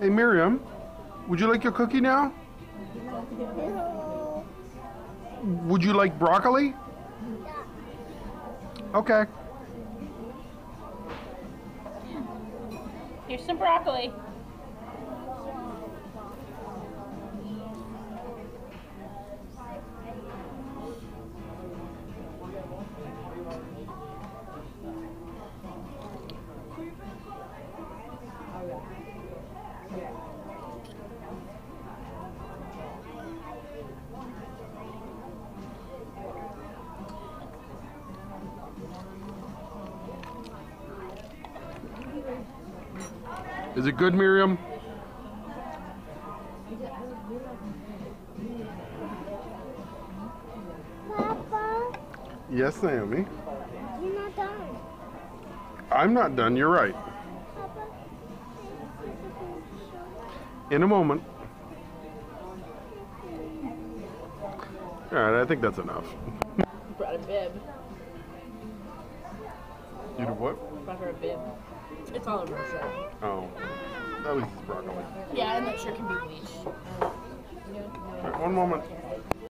Hey Miriam, would you like your cookie now? Would you like broccoli? Okay. Here's some broccoli. Is it good, Miriam? Papa, Yes, Naomi. you're not done. I'm not done. You're right. In a moment. All right, I think that's enough. Brought a bib. You did what? Brought her a bib. It's all over her shirt. Oh, at least it's broccoli. Yeah, and that shirt can be bleached. Right, one moment.